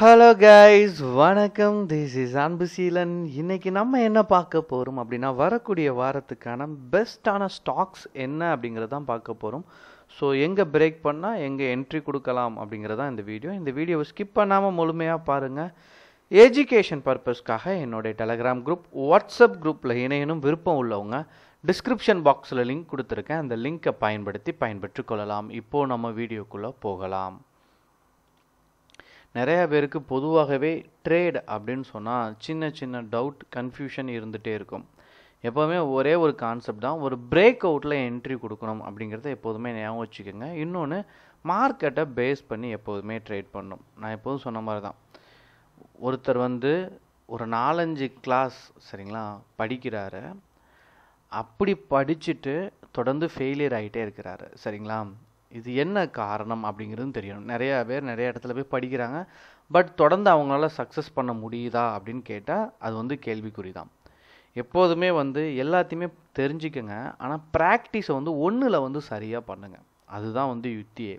Hello guys வணக்கம். This is Anbuseelan. இன்னைக்கு நம்ம என்ன பார்க்க போகிறோம் அப்படின்னா வரக்கூடிய வாரத்துக்கான பெஸ்ட்டான ஸ்டாக்ஸ் என்ன அப்படிங்கிறதான் பார்க்க போகிறோம் ஸோ எங்கே பிரேக் பண்ணால் எங்கே என்ட்ரி கொடுக்கலாம் அப்படிங்கிறதான் இந்த வீடியோ இந்த வீடியோவை ஸ்கிப் பண்ணாமல் முழுமையாக பாருங்கள் எஜுகேஷன் பர்பஸ்க்காக என்னுடைய டெலகிராம் குரூப் வாட்ஸ்அப் குரூப்பில் இணையனும் விருப்பம் உள்ளவங்க டிஸ்கிரிப்ஷன் பாக்ஸில் லிங்க் கொடுத்துருக்கேன். அந்த லிங்கை பயன்படுத்தி பயன்பெற்று கொள்ளலாம். இப்போது நம்ம வீடியோக்குள்ளே போகலாம். நிறையா பேருக்கு பொதுவாகவே ட்ரேட் அப்படின்னு சொன்னால் சின்ன சின்ன டவுட் கன்ஃபியூஷன் இருந்துகிட்டே இருக்கும். எப்போவுமே ஒரே ஒரு கான்செப்ட் தான் ஒரு பிரேக் அவுட்டில் என்ட்ரி கொடுக்கணும் அப்படிங்கிறத எப்போதுமே ஞாபகம் வச்சுக்கோங்க. இன்னொன்று மார்க்கெட்டை பேஸ் பண்ணி எப்போதுமே ட்ரேட் பண்ணணும் நான் எப்போதும் சொன்ன மாதிரி தான் ஒருத்தர் வந்து ஒரு நாலஞ்சு கிளாஸ் சரிங்களா படிக்கிறாரு. அப்படி படிச்சுட்டு தொடர்ந்து ஃபெயிலியர் ஆகிட்டே இருக்கிறாரு. சரிங்களா? இது என்ன காரணம் அப்படிங்கிறது தெரியணும். நிறையா பேர் நிறைய இடத்துல போய் படிக்கிறாங்க. பட் தொடர்ந்து அவங்களால சக்ஸஸ் பண்ண முடியுதா அப்படின்னு கேட்டால் அது வந்து கேள்விக்குறி தான் எப்போதுமே வந்து எல்லாத்தையுமே தெரிஞ்சுக்கங்க. ஆனால் ப்ராக்டிஸை வந்து ஒன்றில் வந்து சரியாக பண்ணுங்கள் அதுதான் வந்து யுத்தியே.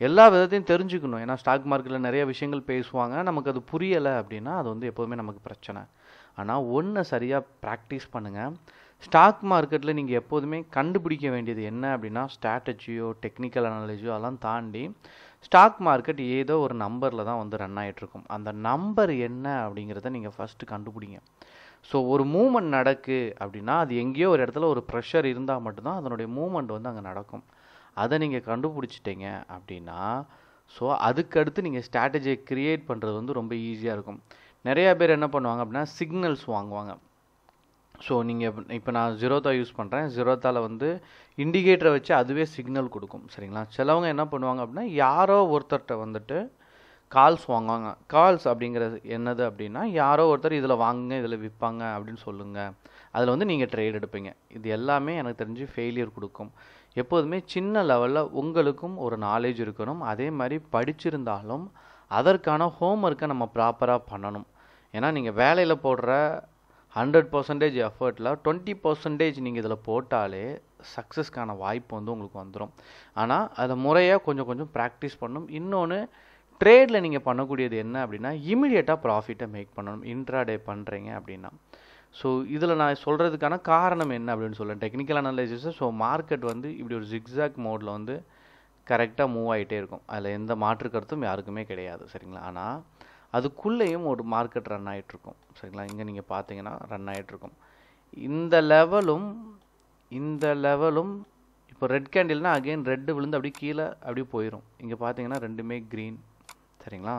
எல்லா விதத்தையும் தெரிஞ்சுக்கணும். ஏன்னா ஸ்டாக் மார்க்கெட்டில் நிறைய விஷயங்கள் பேசுவாங்க. நமக்கு அது புரியலை அப்படின்னா அது வந்து எப்போதுமே நமக்கு பிரச்சனை. ஆனால் ஒன்றை சரியாக ப்ராக்டிஸ் பண்ணுங்கள் ஸ்டாக் மார்க்கெட்டில் நீங்கள் எப்போதுமே கண்டுபிடிக்க வேண்டியது என்ன அப்படின்னா ஸ்ட்ராட்டஜியோ டெக்னிக்கல் அனாலஜியோ அதெல்லாம் தாண்டி ஸ்டாக் மார்க்கெட் ஏதோ ஒரு நம்பரில் தான் வந்து ரன் ஆகிட்ருக்கும் அந்த நம்பர் என்ன அப்படிங்கிறத நீங்கள் ஃபஸ்ட்டு கண்டுபிடிங்க. ஸோ ஒரு மூமெண்ட் நடக்கு அப்படின்னா அது எங்கேயோ ஒரு இடத்துல ஒரு ப்ரெஷர் இருந்தால் மட்டும்தான் அதனுடைய மூமெண்ட் வந்து அங்கே நடக்கும். அதை நீங்கள் கண்டுபிடிச்சிட்டிங்க அப்படின்னா ஸோ அதுக்கடுத்து நீங்கள் ஸ்ட்ராட்டஜியை க்ரியேட் பண்ணுறது வந்து ரொம்ப ஈஸியாக இருக்கும். நிறையா பேர் என்ன பண்ணுவாங்க அப்படின்னா சிக்னல்ஸ் வாங்குவாங்க. ஸோ நீங்கள் இப்போ நான் ஜீரோதா யூஸ் பண்ணுறேன் ஜீரோதாவில் வந்து இண்டிகேட்டரை வச்சு அதுவே சிக்னல் கொடுக்கும். சரிங்களா? சிலவங்க என்ன பண்ணுவாங்க அப்படின்னா யாரோ ஒருத்தர்கிட்ட வந்துட்டு கால்ஸ் வாங்குவாங்க. கால்ஸ் அப்படிங்கிறது என்னது அப்படின்னா யாரோ ஒருத்தர் இதில் வாங்குங்க இதில் விற்பாங்க அப்படின்னு சொல்லுங்கள் அதில் வந்து நீங்கள் ட்ரேட் எடுப்பீங்க. இது எல்லாமே எனக்கு தெரிஞ்சு ஃபெயிலியர் கொடுக்கும். எப்போதுமே சின்ன லெவலில் உங்களுக்கும் ஒரு நாலேஜ் இருக்கணும். அதே மாதிரி படிச்சிருந்தாலும் அதற்கான ஹோம்ஒர்க்கை நம்ம ப்ராப்பராக பண்ணணும். ஏன்னா நீங்கள் வேலையில் போடுற ஹண்ட்ரட் பர்சன்டேஜ் எஃபர்ட்டில் டுவெண்ட்டி பர்சன்டேஜ் நீங்கள் இதில் போட்டாலே சக்ஸஸ்க்கான வாய்ப்பு வந்து உங்களுக்கு வந்துடும் ஆனால் அதை முறையாக கொஞ்சம் கொஞ்சம் ப்ராக்டிஸ் பண்ணணும் இன்னொன்று ட்ரேடில் நீங்கள் பண்ணக்கூடியது என்ன அப்படின்னா இமிடியேட்டாக ப்ராஃபிட்டை மேக் பண்ணணும். இன்ட்ராடே பண்ணுறீங்க அப்படின்னா. ஸோ இதில் நான் சொல்கிறதுக்கான காரணம் என்ன அப்படின்னு சொல்லேன் டெக்னிக்கல் அனாலிசிஸை ஸோ மார்க்கெட் வந்து இப்படி ஒரு ஜிக்ஸாக் மோடில் வந்து கரெக்டாக மூவ் ஆகிட்டே இருக்கும். அதில் எந்த மாற்று கருத்தும் யாருக்குமே கிடையாது சரிங்களா? ஆனால் அதுக்குள்ளேயும் ஒரு மார்க்கெட் ரன் ஆகிட்ருக்கும் சரிங்களா? இங்கே நீங்கள் பார்த்தீங்கன்னா ரன் ஆகிட்ருக்கும் இந்த லெவலும் இந்த லெவலும் இப்போ ரெட் கேண்டில்னா அகெயின் ரெட்டு விழுந்து அப்படியே கீழே அப்படியே போயிடும் இங்கே பார்த்தீங்கன்னா ரெண்டுமே க்ரீன் சரிங்களா?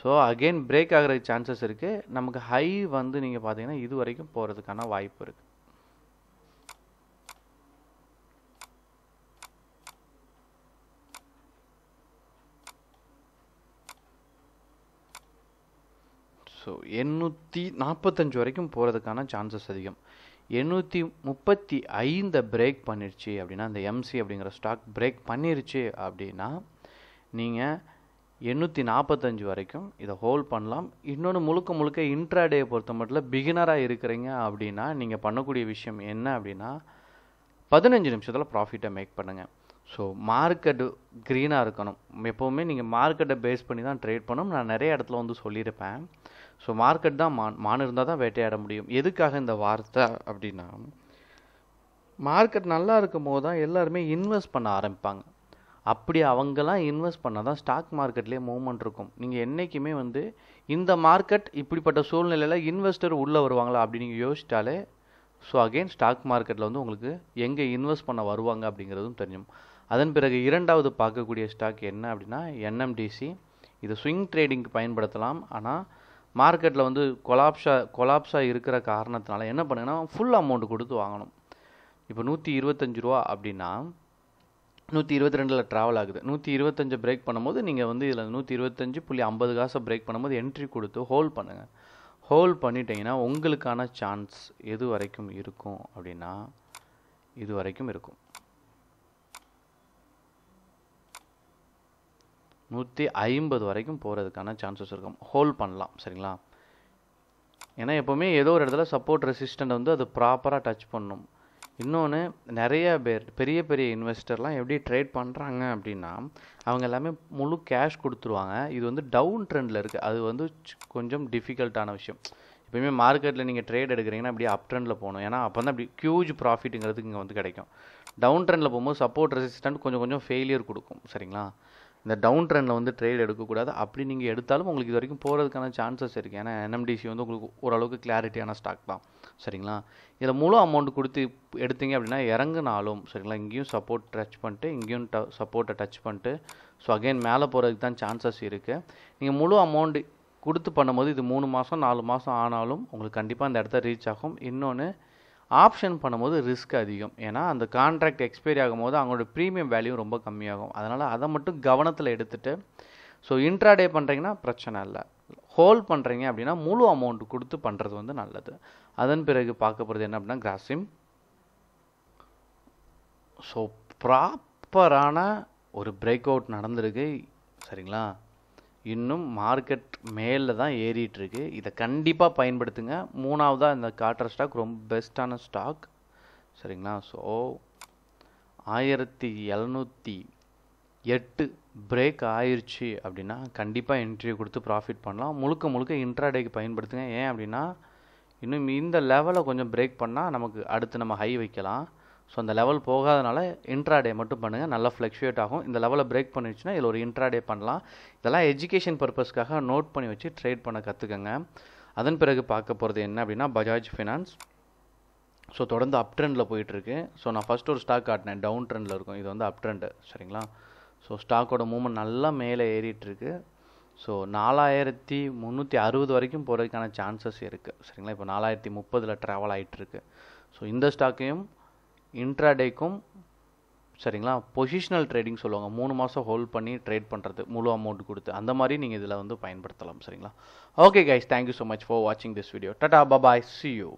ஸோ அகெயின் பிரேக் ஆகிற சான்சஸ் இருக்குது நமக்கு ஹை வந்து நீங்கள் பார்த்தீங்கன்னா இது வரைக்கும் போகிறதுக்கான வாய்ப்பு இருக்குது ஸோ எண்ணூற்றி நாற்பத்தஞ்சு வரைக்கும் போகிறதுக்கான சான்சஸ் அதிகம். எண்ணூற்றி முப்பத்தி ஐந்தை பிரேக் பண்ணிருச்சு அப்படின்னா அந்த எம்சி அப்படிங்கிற ஸ்டாக் பிரேக் பண்ணிருச்சு அப்படின்னா நீங்கள் எண்ணூற்றி நாற்பத்தஞ்சு வரைக்கும் இதை ஹோல்ட் பண்ணலாம். இன்னொன்று முழுக்க முழுக்க இன்ட்ராடேயை பொறுத்த மட்டும் பிகினராக இருக்கிறீங்க அப்படின்னா நீங்கள் பண்ணக்கூடிய விஷயம் என்ன அப்படின்னா பதினஞ்சு நிமிஷத்தில் ப்ராஃபிட்டை மேக் பண்ணுங்கள் ஸோ மார்க்கெட்டு க்ரீனாக இருக்கணும். எப்போவுமே நீங்கள் மார்க்கெட்டை பேஸ் பண்ணி தான் ட்ரேட் பண்ணணும். நான் நிறைய இடத்துல வந்து சொல்லியிருப்பேன். ஸோ மார்க்கெட் தான் மான் மான் இருந்தால் தான் வேட்டையாட முடியும். எதுக்காக இந்த வார்த்தை அப்படின்னா மார்க்கெட் நல்லா இருக்கும் போது தான் எல்லாருமே இன்வெஸ்ட் பண்ண ஆரம்பிப்பாங்க. அப்படி அவங்கெல்லாம் இன்வெஸ்ட் பண்ணால் தான் ஸ்டாக் மார்க்கெட்லேயே மூவ்மெண்ட் இருக்கும். நீங்கள் என்றைக்குமே வந்து இந்த மார்க்கெட் இப்படிப்பட்ட சூழ்நிலையில் இன்வெஸ்டர் உள்ளே வருவாங்களா அப்படின்னு நீங்கள் யோசிச்சிட்டாலே ஸோ அகெயின் ஸ்டாக் மார்க்கெட்டில் வந்து உங்களுக்கு எங்கே இன்வெஸ்ட் பண்ண வருவாங்க அப்படிங்கிறதும் தெரியும். அதன் பிறகு இரண்டாவது பார்க்கக்கூடிய ஸ்டாக் என்ன அப்படின்னா என்எம்டிசி இது ஸ்விங் ட்ரேடிங்க்கு பயன்படுத்தலாம். ஆனால் மார்க்கெட்டில் வந்து கொலாப்ஸாக கொலாப்ஸாக இருக்கிற காரணத்தினால என்ன பண்ணுங்கன்னா ஃபுல் அமௌண்ட் கொடுத்து வாங்கணும். இப்போ நூற்றி இருபத்தஞ்சி ரூபா அப்படின்னா நூற்றி இருபத்தி ரெண்டில் ட்ராவல் ஆகுது. நூற்றி இருபத்தஞ்சு பிரேக் பண்ணும்போது நீங்கள் வந்து இதில் நூற்றி இருபத்தஞ்சு புள்ளி ஐம்பது காசை பிரேக் பண்ணும்போது என்ட்ரி கொடுத்து ஹோல்ட் பண்ணுங்கள் ஹோல்ட் பண்ணிட்டீங்கன்னா உங்களுக்கான சான்ஸ் எது வரைக்கும் இருக்கும் அப்படின்னா இது வரைக்கும் இருக்கும். நூற்றி ஐம்பது வரைக்கும் போகிறதுக்கான சான்சஸ் இருக்கும். ஹோல்ட் பண்ணலாம் சரிங்களா? ஏன்னா எப்போவுமே ஏதோ ஒரு இடத்துல சப்போர்ட் ரெசிஸ்டண்ட் வந்து அது ப்ராப்பராக டச் பண்ணும். இன்னொன்று நிறைய பேர் பெரிய பெரிய இன்வெஸ்டர்லாம் எப்படி ட்ரேட் பண்ணுறாங்க அப்படின்னா அவங்க எல்லாமே முழு கேஷ் கொடுத்துருவாங்க. இது வந்து டவுன் ட்ரெண்டில் இருக்குது அது வந்து கொஞ்சம் டிஃபிகல்ட்டான விஷயம். எப்பயுமே மார்க்கெட்டில் நீங்கள் ட்ரேட் எடுக்கிறீங்கன்னா அப்படியே அப் ட்ரெண்டில் போகணும். ஏன்னா அப்போ தான் அப்படி ஹியூஜ் ப்ராஃபிட்டுங்கிறது இங்கே வந்து கிடைக்கும். டவுன் ட்ரெண்டில் போகும்போது சப்போர்ட் ரெசிஸ்டன்ட் கொஞ்சம் கொஞ்சம் ஃபெயிலியர் கொடுக்கும் சரிங்களா? இந்த டவுன் ட்ரெண்டில் வந்து ட்ரேட் எடுக்கக்கூடாது. அப்படி நீங்கள் எடுத்தாலும் உங்களுக்கு இது வரைக்கும் போகிறதுக்கான சான்சஸ் இருக்குது ஏன்னா என்எம்டிசி வந்து உங்களுக்கு ஓரளவுக்கு கிளாரிட்டியான ஸ்டாக் தான். சரிங்களா? இதில் முழு அமௌண்ட் கொடுத்து எடுத்தீங்க அப்படின்னா இறங்குனாலும் சரிங்களா இங்கேயும் சப்போர்ட் டச் பண்ணிட்டு இங்கேயும் ட சப்போர்ட்டை டச் பண்ணிட்டு ஸோ அகைன் மேலே போகிறதுக்கு தான் சான்சஸ் இருக்குது நீங்கள் முழு அமௌண்ட் கொடுத்து பண்ணும்போது இது மூணு மாதம் நாலு மாதம் ஆனாலும் உங்களுக்கு கண்டிப்பாக அந்த இடத்த ரீச் ஆகும். இன்னொன்று ஆப்ஷன் பண்ணும்போது ரிஸ்க் அதிகம். ஏன்னா அந்த கான்ட்ராக்ட் எக்ஸ்பைரி ஆகும்போது அவங்களோட ப்ரீமியம் வேல்யூ ரொம்ப கம்மியாகும். அதனால் அதை மட்டும் கவனத்தில் எடுத்துகிட்டு ஸோ இன்ட்ராடே பண்ணுறீங்கன்னா பிரச்சனை இல்லை. ஹோல்ட் பண்ணுறீங்க அப்படின்னா முழு அமௌண்ட் கொடுத்து பண்ணுறது வந்து நல்லது. அதன் பிறகு பார்க்க போகிறது என்ன அப்படின்னா கிராசிம் ஸோ ப்ராப்பரான ஒரு பிரேக் அவுட் நடந்திருக்கு. சரிங்களா? இன்னும் மார்க்கெட் மேலே தான் ஏறிட்டுருக்கு. இதை கண்டிப்பாக பயன்படுத்துங்க. மூணாவதாக இந்த காட்டுற ஸ்டாக் ரொம்ப பெஸ்ட்டான ஸ்டாக். சரிங்களா? ஸோ ஆயிரத்தி எழுநூற்றி எட்டு பிரேக் ஆயிடுச்சு அப்படின்னா கண்டிப்பாக என்ட்ரி கொடுத்து ப்ராஃபிட் பண்ணலாம். முழுக்க முழுக்க இன்ட்ராடேக்கு பயன்படுத்துங்க. ஏன் அப்படின்னா இன்னும் இந்த லெவலை கொஞ்சம் பிரேக் பண்ணால் நமக்கு அடுத்து நம்ம ஹை வைக்கலாம். ஸோ அந்த லெவல் போகாதனால இன்ட்ராடே மட்டும் பண்ணுங்கள் நல்லா ஃப்ளக்ஷுவேட் ஆகும். இந்த லெவலை பிரேக் பண்ணிடுச்சுன்னா இதில் ஒரு இன்ட்ராடே பண்ணலாம். இதெல்லாம் எஜுகேஷன் பர்பஸ்க்காக நோட் பண்ணி வச்சு ட்ரேட் பண்ண கற்றுக்கங்க அதன் பிறகு பார்க்க போகிறது என்ன அப்படின்னா பஜாஜ் ஃபினான்ஸ் ஸோ தொடர்ந்து அப் ட்ரெண்டில் போயிட்டுருக்கு. ஸோ நான் ஃபஸ்ட் ஒரு ஸ்டாக் காட்டினேன். டவுன் ட்ரெண்டில் இருக்கும். இது வந்து அப் ட்ரெண்டு சரிங்களா ஸோ ஸ்டாக்கோட மூமெண்ட் நல்லா மேலே ஏறிட்டுருக்கு. ஸோ நாலாயிரத்தி முந்நூற்றி அறுபது வரைக்கும் போகிறதுக்கான சான்சஸ் இருக்குது சரிங்களா? இப்போ நாலாயிரத்தி முப்பதில் ட்ராவல் ஆகிட்டுருக்கு ஸோ இந்த ஸ்டாக்கையும் இன்ட்ராடேக்கும் சரிங்களா? பொசிஷனல் ட்ரேடிங் சொல்லுவாங்க. மூணு மாதம் ஹோல்ட் பண்ணி ட்ரேட் பண்ணுறது முழு அமௌண்ட் கொடுத்து. அந்த மாதிரி நீங்கள் இதில் வந்து பயன்படுத்தலாம் சரிங்களா? Okay guys thank you so much for வாட்சிங் this video tata bye bye see you